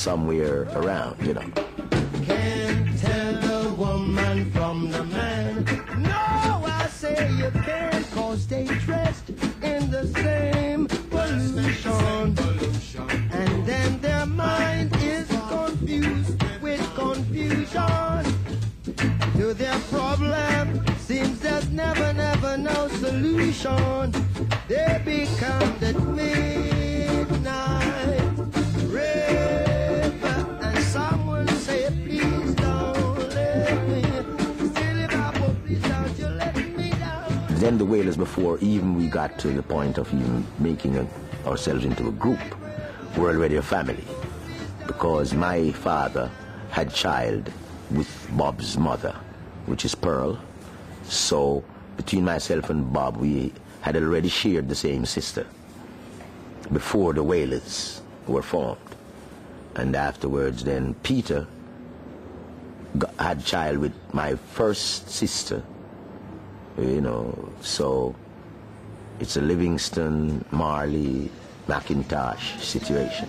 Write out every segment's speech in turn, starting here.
somewhere around, you know. Can't tell the woman from the man. No, I say you can't, cause they dressed in the same pollution. And then their mind is confused with confusion. To their problem seems there's never, never no solution. They become the midnight Then the Wailers before even we got to the point of even making a, ourselves into a group, were already a family. Because my father had child with Bob's mother, which is Pearl. So between myself and Bob, we had already shared the same sister before the Wailers were formed. And afterwards, then Peter got, had child with my first sister, you know, so it's a Livingston, Marley, McIntosh situation.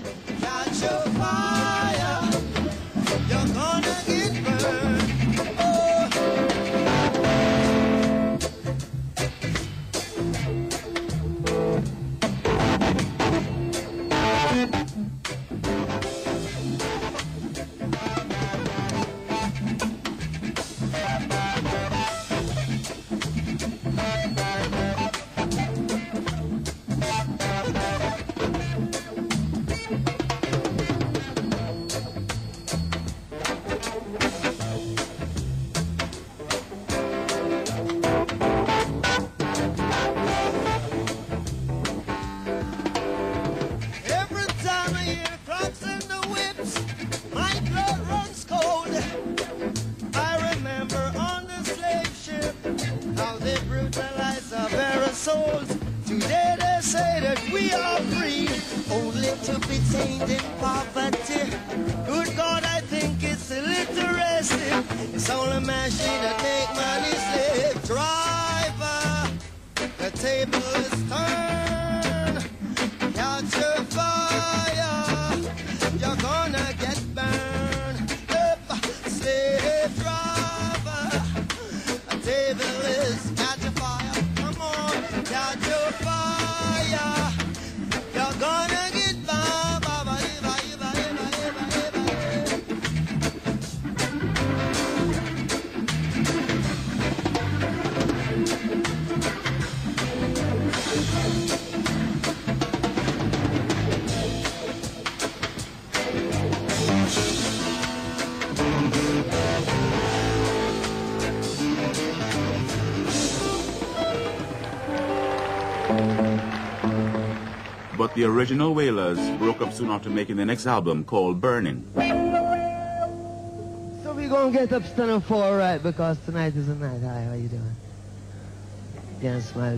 In poverty. The original Wailers broke up soon after making their next album called Burning. So we gonna get up stand up for alright because tonight is a night. Hi, how you doing? Yeah, smile.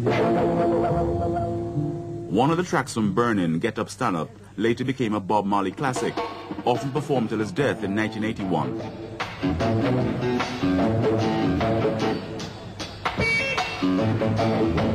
One of the tracks from Burning, Get Up Stand Up, later became a Bob Marley classic, often performed till his death in 1981.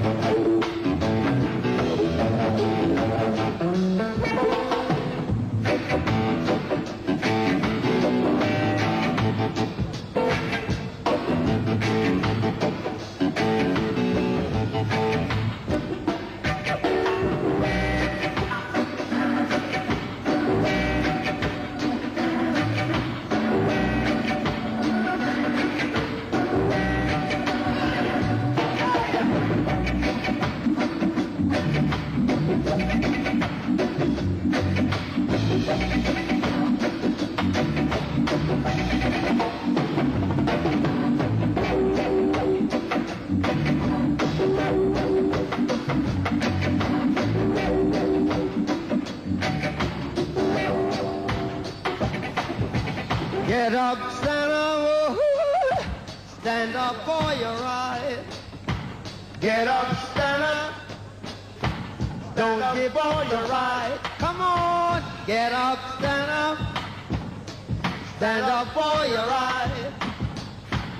Get up, stand up, stand up for your right. Get up, stand up. Don't give all your right. Come on, get up, stand up. Stand up for your right.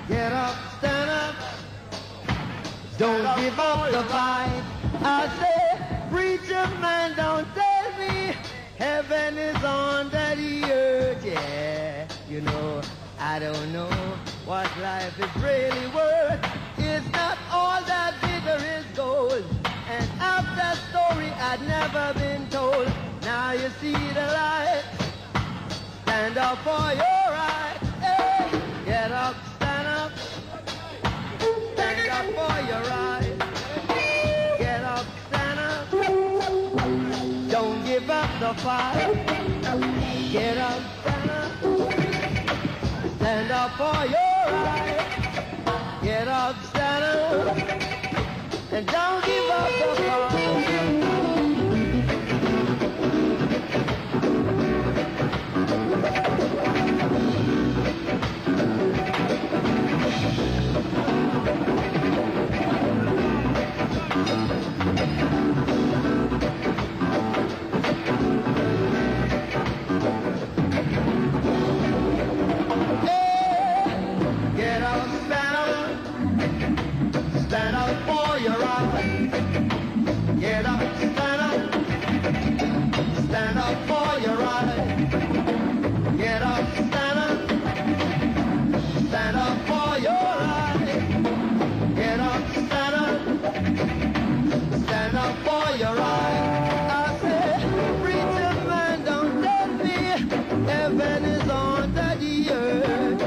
Get up, stand up. Don't give up the fight. I say, preacher man, don't tell me heaven is on under the earth. I don't know what life is really worth. It's not all that glitter is gold. And half that story had never been told. Now you see the light. Stand up for your right. Hey, get up, stand up. Stand up for your right. Get up, stand up. Don't give up the fight. Get up. For your right. Get up, stand up. And don't heaven is under the earth.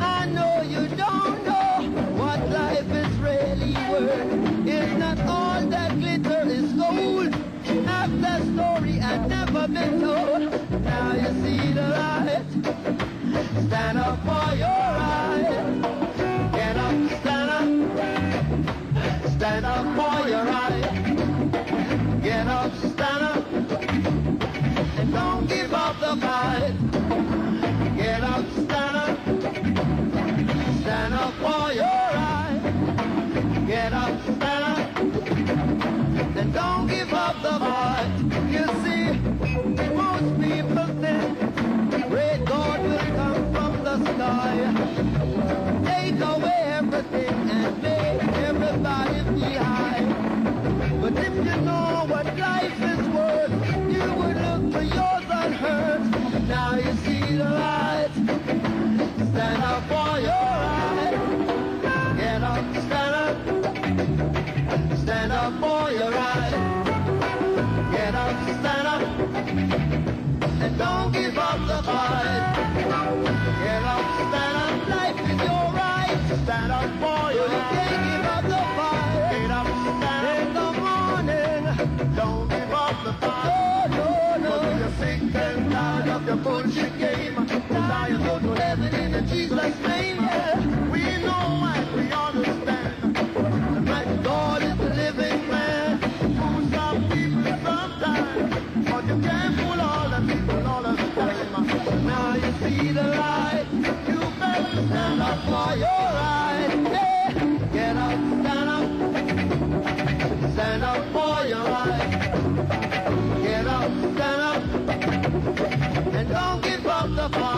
I know you don't know what life is really worth. It's not all that glitter is gold. Half that story had never been told. Now you see the light. Stand up for your right. Stand up for your right. Get up, stand up. And don't give up the fight. Get up, stand up. Life is your right. Stand up for your right. You can't give up the fight. Get up, stand up. In the morning. Don't fool all the people all. Now you see the light. You better stand up for your. Hey, get up, stand up. Stand up for your. Get up, stand up. And don't give up the fight.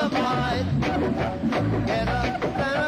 the fight. Get up.